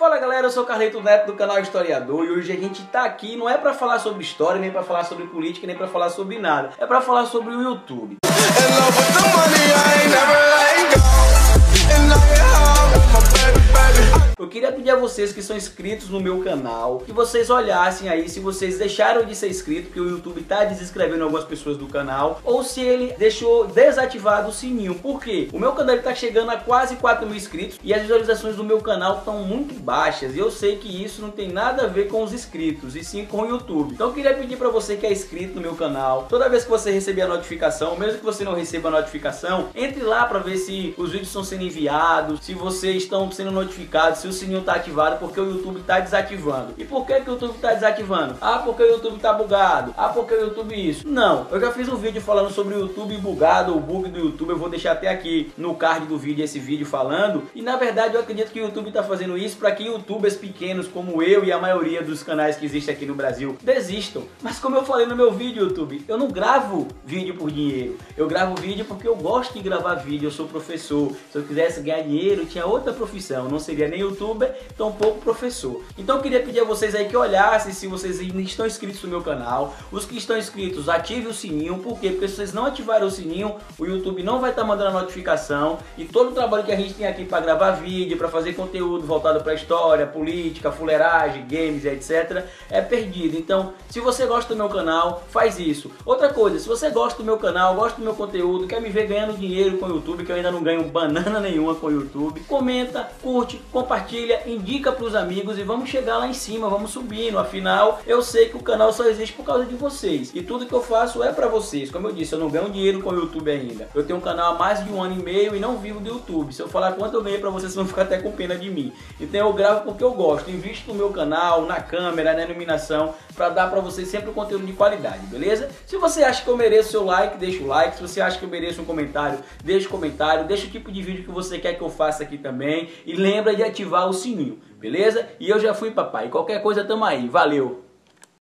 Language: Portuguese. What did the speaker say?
Fala galera, eu sou o Carleto Neto do canal Historiador e hoje a gente tá aqui não é pra falar sobre história, nem pra falar sobre política, nem pra falar sobre nada. É pra falar sobre o YouTube. Eu queria pedir a vocês que são inscritos no meu canal, que vocês olhassem aí se vocês deixaram de ser inscritos, porque o YouTube tá desinscrevendo algumas pessoas do canal, ou se ele deixou desativado o sininho. Por quê? O meu canal está chegando a quase 4 mil inscritos e as visualizações do meu canal estão muito baixas. E eu sei que isso não tem nada a ver com os inscritos, e sim com o YouTube. Então eu queria pedir para você que é inscrito no meu canal, toda vez que você receber a notificação, mesmo que você não receba a notificação, entre lá para ver se os vídeos estão sendo enviados, se vocês estão sendo notificados, se o sininho está ativado porque o YouTube está desativando. E por que, que o YouTube está desativando? Ah, porque o YouTube está bugado. Ah, porque o YouTube isso. Não, eu já fiz um vídeo falando sobre o YouTube bugado, o bug do YouTube. Eu vou deixar até aqui no card do vídeo esse vídeo falando. E na verdade eu acredito que o YouTube está fazendo isso para que youtubers pequenos como eu e a maioria dos canais que existem aqui no Brasil desistam. Mas como eu falei no meu vídeo YouTube, eu não gravo vídeo por dinheiro. Eu gravo vídeo porque eu gosto de gravar vídeo. Eu sou professor. Se eu quisesse ganhar dinheiro, tinha outra profissão. Não seria nem youtuber, tampouco professor. Então eu queria pedir a vocês aí que olhassem se vocês ainda estão inscritos no meu canal. Os que estão inscritos, ative o sininho. Por quê? Porque se vocês não ativarem o sininho, o YouTube não vai estar tá mandando a notificação. E todo o trabalho que a gente tem aqui para gravar vídeo, para fazer conteúdo voltado para história, política, fuleiragem, games, etc. é perdido. Então, se você gosta do meu canal, faz isso. Outra coisa, se você gosta do meu canal, gosta do meu conteúdo, quer me ver ganhando dinheiro com o YouTube, que eu ainda não ganho banana nenhuma com o YouTube, comenta, curte, compartilha, indica para os amigos e vamos chegar lá em cima, vamos subindo. Afinal, eu sei que o canal só existe por causa de vocês e tudo que eu faço é para vocês. Como eu disse, eu não ganho dinheiro com o YouTube ainda. Eu tenho um canal há mais de um ano e meio e não vivo do YouTube. Se eu falar quanto eu ganhei para vocês, vocês vão ficar até com pena de mim. Então eu gravo porque eu gosto, invisto no meu canal, na câmera, na iluminação, para dar para vocês sempre um conteúdo de qualidade, beleza? Se você acha que eu mereço seu like, deixa o like. Se você acha que eu mereço um comentário, deixa o comentário. Deixa o tipo de vídeo que você quer que eu faça aqui também. E lembra de ativar o sininho beleza? E eu já fui papai, qualquer coisa tamo aí, valeu!